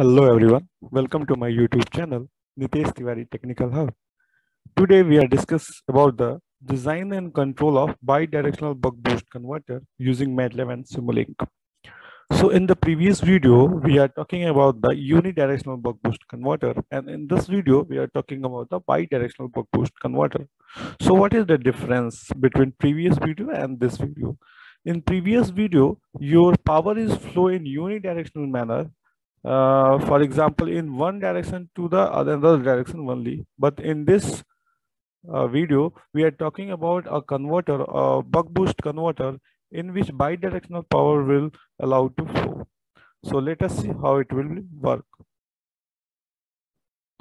Hello everyone, welcome to my YouTube channel Nitesh Tiwari Technical Hub. Today we are discuss about the design and control of bidirectional buck boost converter using MATLAB and Simulink. So in the previous video, we are talking about the unidirectional buck boost converter and in this video, we are talking about the bidirectional buck boost converter. So what is the difference between previous video and this video? In previous video, your power is flow in unidirectional manner uh, for example, in one direction to the other direction only. But in this uh, video, we are talking about a converter, a buck boost converter in which bidirectional power will allow to flow. So let us see how it will work.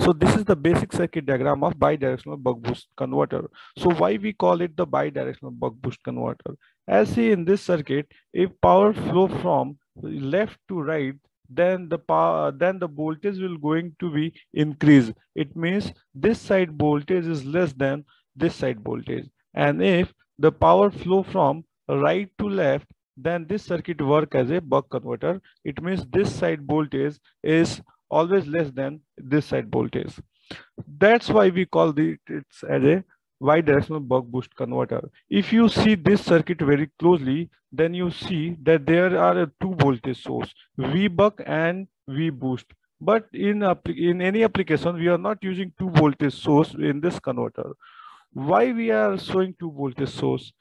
So this is the basic circuit diagram of bidirectional buck boost converter. So why we call it the bidirectional buck boost converter? As see in this circuit, if power flow from left to right, then the power then the voltage will going to be increased. It means this side voltage is less than this side voltage. And if the power flow from right to left then this circuit work as a buck converter. It means this side voltage is always less than this side voltage. That's why we call it it's as a bidirectional buck boost converter. If you see this circuit very closely, then you see that there are two voltage source, V buck and V boost. But in, in any application, we are not using two voltage source in this converter. Why we are showing two voltage source?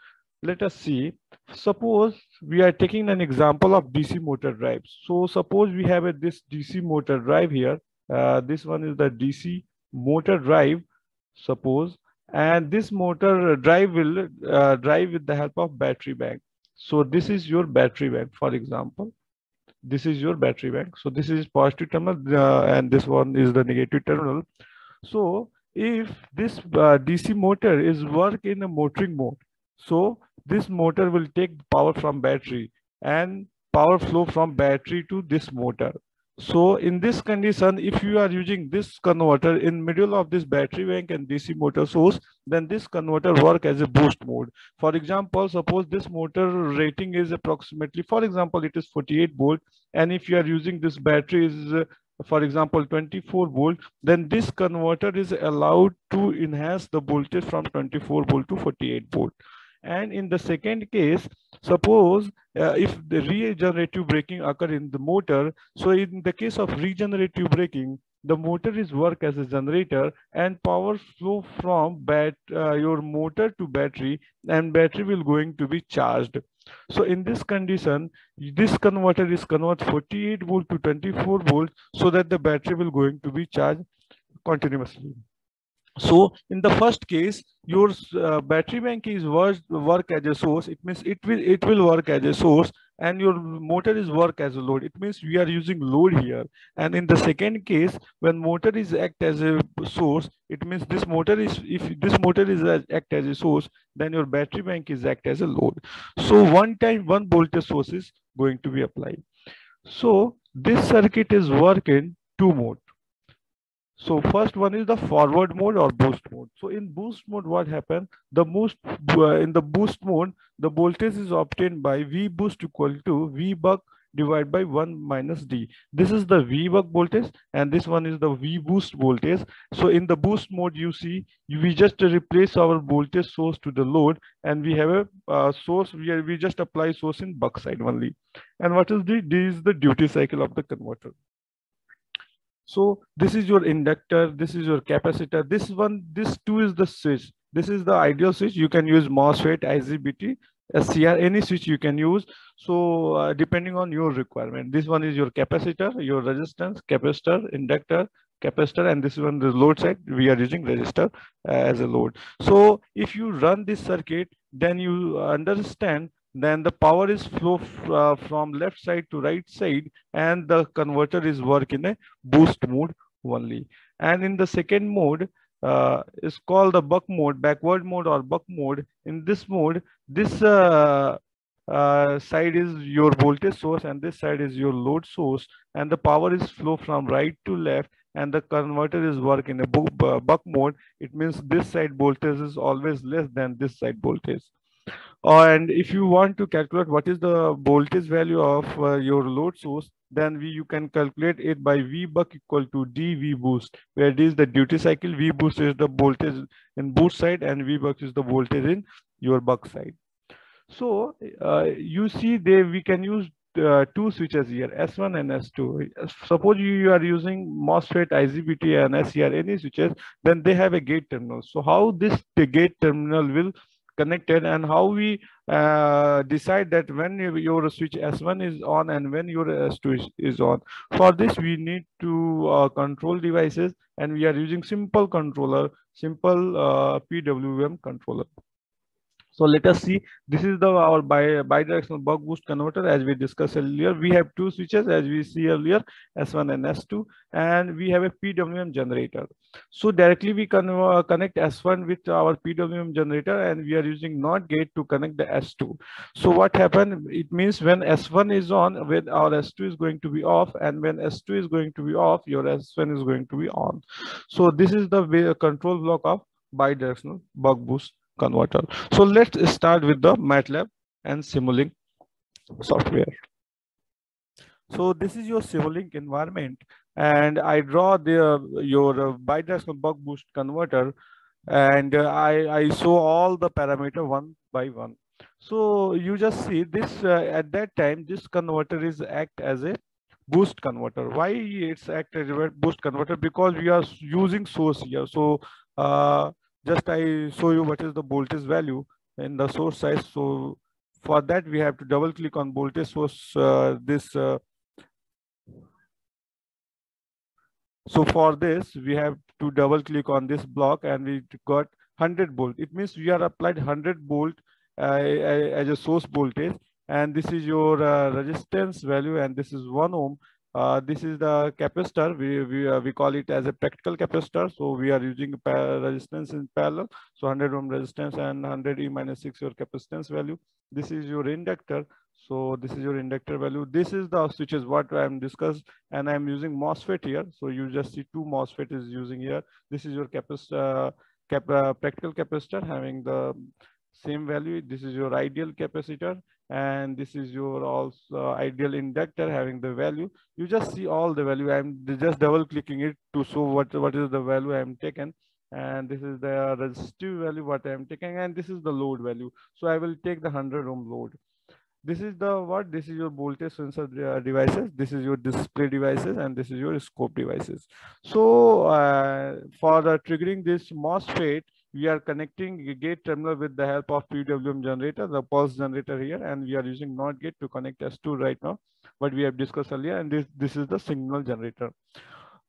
Let us see. Suppose we are taking an example of DC motor drive. So suppose we have a, this DC motor drive here. Uh, this one is the DC motor drive. Suppose and this motor drive will uh, drive with the help of battery bank. So this is your battery bank for example. This is your battery bank. So this is positive terminal uh, and this one is the negative terminal. So if this uh, dc motor is work in a motoring mode so this motor will take power from battery and power flow from battery to this motor so in this condition, if you are using this converter in middle of this battery bank and DC motor source, then this converter work as a boost mode. For example, suppose this motor rating is approximately, for example, it is 48 volt. And if you are using this battery is, uh, for example, 24 volt, then this converter is allowed to enhance the voltage from 24 volt to 48 volt. And in the second case, suppose uh, if the regenerative braking occur in the motor, so in the case of regenerative braking, the motor is work as a generator and power flow from bat, uh, your motor to battery and battery will going to be charged. So in this condition, this converter is convert 48 volt to 24 volt so that the battery will going to be charged continuously. So in the first case, your uh, battery bank is work, work as a source. It means it will it will work as a source and your motor is work as a load. It means we are using load here. And in the second case, when motor is act as a source, it means this motor is if this motor is a, act as a source, then your battery bank is act as a load. So one time one voltage source is going to be applied. So this circuit is working two mode so first one is the forward mode or boost mode. So in boost mode, what happens? The boost uh, in the boost mode, the voltage is obtained by V boost equal to V buck divided by 1 minus D. This is the V buck voltage and this one is the V boost voltage. So in the boost mode, you see, we just replace our voltage source to the load and we have a uh, source, we, we just apply source in buck side only. And what is the, this is the duty cycle of the converter. So this is your inductor, this is your capacitor. This one, this two is the switch. This is the ideal switch. You can use MOSFET, IGBT, SCR, any switch you can use. So uh, depending on your requirement, this one is your capacitor, your resistance, capacitor, inductor, capacitor, and this one the load side. We are using resistor uh, as a load. So if you run this circuit, then you understand then the power is flow uh, from left side to right side and the converter is work in a boost mode only. And in the second mode uh, is called the buck mode backward mode or buck mode. In this mode this uh, uh, side is your voltage source and this side is your load source. And the power is flow from right to left and the converter is work in a buck mode. It means this side voltage is always less than this side voltage and if you want to calculate what is the voltage value of uh, your load source, then we, you can calculate it by V buck equal to D V boost, where it is the duty cycle, V boost is the voltage in boost side and V buck is the voltage in your buck side. So uh, you see there we can use uh, two switches here, S1 and S2. Suppose you you are using MOSFET, IGBT and SCR, any switches, then they have a gate terminal. So how this gate terminal will connected and how we uh, decide that when your switch S1 is on and when your S2 is, on. For this, we need to uh, control devices and we are using simple controller, simple uh, PWM controller. So let us see, this is the our bi bidirectional buck boost converter as we discussed earlier. We have two switches as we see earlier, S1 and S2, and we have a PWM generator. So directly we can uh, connect S1 with our PWM generator and we are using NOT gate to connect the S2. So what happened, it means when S1 is on, when our S2 is going to be off and when S2 is going to be off, your S1 is going to be on. So this is the control block of bidirectional buck boost converter. So let's start with the MATLAB and Simulink software. So this is your Simulink environment and I draw the your uh, bidirectional boost converter and uh, I, I show all the parameter one by one. So you just see this uh, at that time, this converter is act as a boost converter. Why it's act as a boost converter? Because we are using source here. So uh, just I show you what is the voltage value in the source size. So for that, we have to double click on voltage source, uh, this. Uh, so for this, we have to double click on this block and we got 100 volt. It means we are applied 100 volt uh, as a source voltage. And this is your uh, resistance value and this is one ohm. Uh, this is the capacitor. We we, uh, we call it as a practical capacitor. So we are using resistance in parallel. So 100 ohm resistance and 100 e minus 6 your capacitance value. This is your inductor. So this is your inductor value. This is the switches what I'm discussed, and I'm using MOSFET here. So you just see two MOSFET is using here. This is your capacitor, cap, uh, practical capacitor having the same value. This is your ideal capacitor and this is your also ideal inductor having the value. You just see all the value. I'm just double clicking it to show what what is the value i'm taken and this is the resistive value what i'm taking and this is the load value. So i will take the 100 ohm load. This is the what? This is your voltage sensor uh, devices. This is your display devices and this is your scope devices. So uh, for the triggering this MOSFET we are connecting gate terminal with the help of PWM generator, the pulse generator here, and we are using NOT gate to connect S2 right now, what we have discussed earlier, and this, this is the signal generator.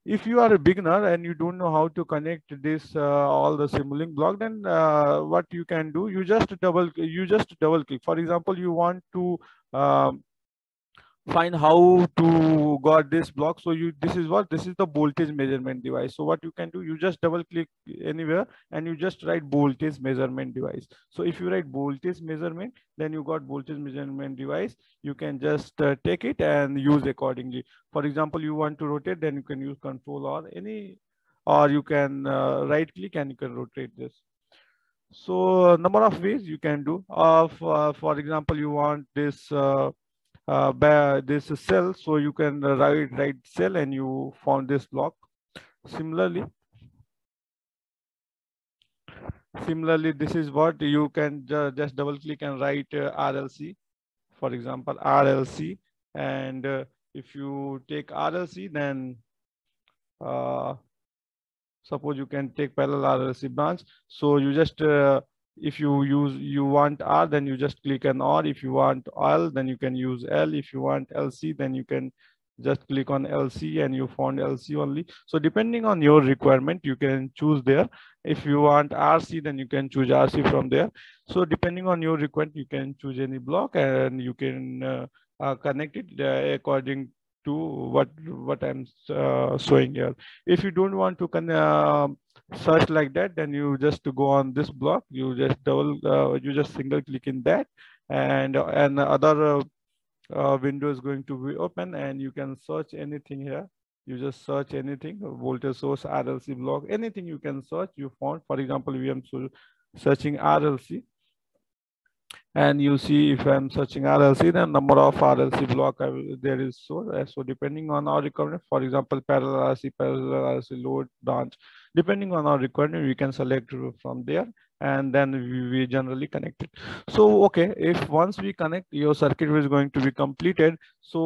If you are a beginner and you don't know how to connect this uh, all the Simulink block, then uh, what you can do, you just double you just double click. For example, you want to um, find how to got this block. So you this is what this is the voltage measurement device. So what you can do you just double click anywhere and you just write voltage measurement device. So if you write voltage measurement then you got voltage measurement device. You can just uh, take it and use accordingly. For example you want to rotate then you can use control or any or you can uh, right click and you can rotate this. So number of ways you can do. Of uh, for example you want this uh, this cell. So you can write write cell and you found this block. Similarly similarly this is what you can ju just double click and write uh, RLC for example RLC and uh, if you take RLC then uh, suppose you can take parallel RLC branch. So you just uh, if you use you want r then you just click on r. If you want l then you can use l. If you want lc then you can just click on lc and you found lc only. So depending on your requirement you can choose there. If you want rc then you can choose rc from there. So depending on your requirement you can choose any block and you can uh, uh, connect it uh, according to what what i'm uh, showing here. If you don't want to uh, search like that, then you just to go on this block, you just double, uh, you just single click in that and, and other uh, uh, window is going to be open and you can search anything here. You just search anything, voltage source, RLC block, anything you can search, you found. For example, we are searching RLC and you see if I'm searching RLC, then number of RLC block there is so uh, so depending on our requirement, for example, parallel RLC, parallel RLC load branch, depending on our requirement, we can select from there and then we, we generally connect it. So, okay, if once we connect, your circuit is going to be completed. So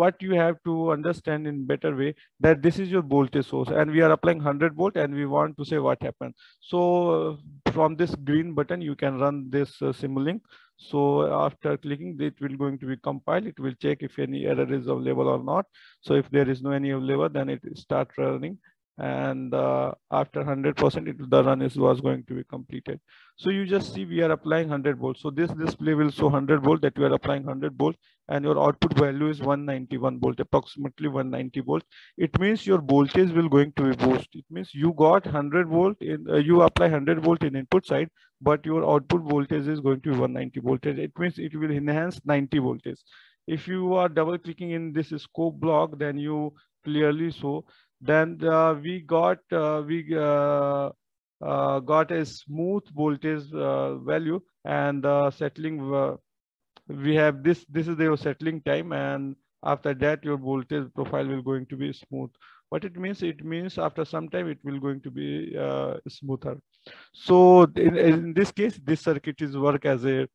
what you have to understand in better way that this is your voltage source and we are applying 100 volt and we want to say what happened. So from this green button, you can run this uh, Simulink. So after clicking, it will going to be compiled. It will check if any error is available or not. So if there is no any available, then it start running and uh, after 100% it the run is was going to be completed. So you just see we are applying 100 volts. So this display will show 100 volt that we are applying 100 volt and your output value is 191 volt approximately 190 volt it means your voltage will going to be boost. It means you got 100 volt in uh, you apply 100 volt in input side but your output voltage is going to be 190 voltage. It means it will enhance 90 voltage. If you are double clicking in this scope block then you clearly show then uh, we got uh, we uh, got a smooth voltage value and settling we have this this is the settling time and after that your voltage profile will going to be smooth. What it means it means after some time it will going to be uh, smoother. So in, in, this case this circuit is work as a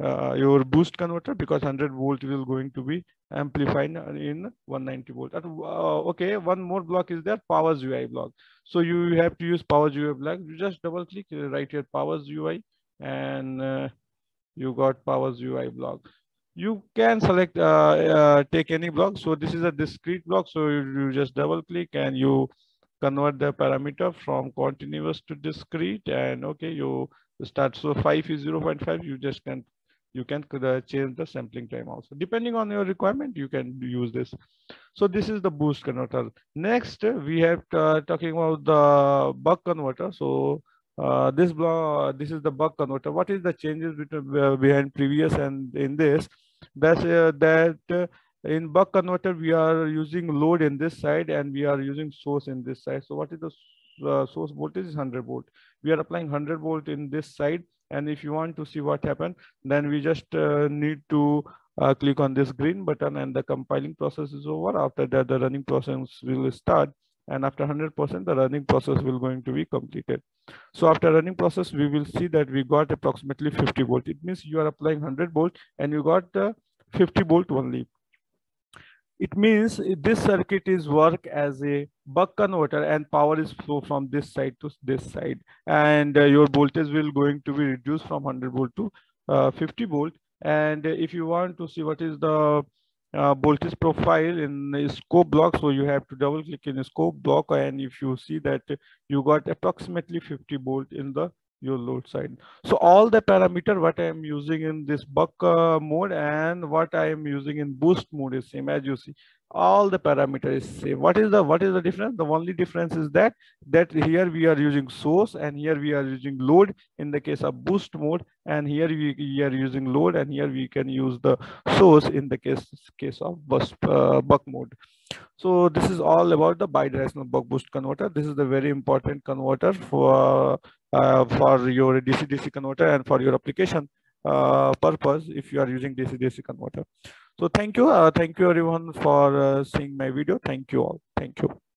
uh, your boost converter because 100 volt will going to be amplified in 190 volt. Uh, okay, one more block is there, powergui block. So you have to use powergui block. You just double click right here, powergui, and uh, you got powergui block. You can select, uh, uh, take any block. So this is a discrete block. So you, you just double click and you convert the parameter from continuous to discrete. And okay, you start. So 5 is 0.5. You just can you can change the sampling time also. Depending on your requirement, you can use this. So this is the boost converter. Next, we have uh, talking about the buck converter. So uh, this block, this is the buck converter. What is the changes between uh, behind previous and in this? That's uh, that uh, in buck converter we are using load in this side and we are using source in this side. So what is the uh, source voltage is 100 volt. We are applying 100 volt in this side and if you want to see what happened, then we just uh, need to uh, click on this green button and the compiling process is over. After that, the running process will start. And after 100%, the running process will going to be completed. So after running process, we will see that we got approximately 50 volt. It means you are applying 100 volt and you got uh, 50 volt only. It means this circuit is work as a buck converter and power is flow from this side to this side. And uh, your voltage will going to be reduced from 100 volt to uh, 50 volt. And if you want to see what is the uh, voltage profile in the scope block, so you have to double click in the scope block. And if you see that you got approximately 50 volt in the your load side. So all the parameter what I am using in this buck uh, mode and what I am using in boost mode is same as you see. All the parameter is same. What is the what is the difference? The only difference is that that here we are using source and here we are using load in the case of boost mode and here we, we are using load and here we can use the source in the case case of bus, uh, buck mode. So this is all about the bidirectional buck boost converter. This is the very important converter for uh, for your DC-DC converter and for your application uh, purpose if you are using DC-DC converter. So thank you. Uh, thank you everyone for uh, seeing my video. Thank you all. Thank you.